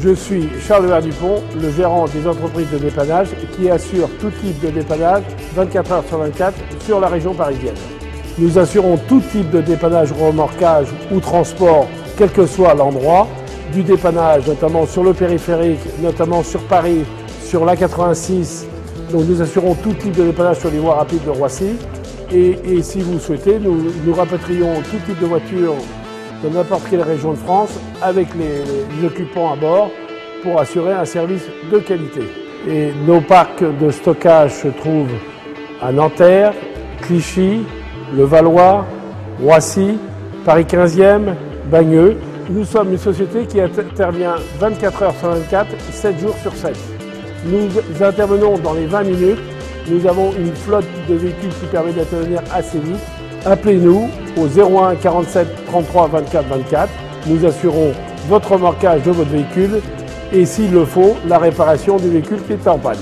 Je suis Charles Dupont, le gérant des entreprises de dépannage qui assure tout type de dépannage 24 heures sur 24 sur la région parisienne. Nous assurons tout type de dépannage, remorquage ou transport, quel que soit l'endroit, du dépannage notamment sur le périphérique, notamment sur Paris, sur l'A86. Donc nous assurons tout type de dépannage sur les voies rapides de Roissy. Et, si vous souhaitez, nous, rapatrions tout type de voitures de n'importe quelle région de France avec les, les, occupants à bord pour assurer un service de qualité. Et nos parcs de stockage se trouvent à Nanterre, Clichy, Le Valois, Roissy, Paris 15e, Bagneux. Nous sommes une société qui intervient 24 heures sur 24, 7 jours sur 7. Nous intervenons dans les 20 minutes. Nous avons une flotte de véhicules qui permet d'intervenir assez vite Appelez-nous au 01 47 33 24 24. Nous assurons votre remorquage de votre véhicule et s'il le faut, la réparation du véhicule qui est en panne.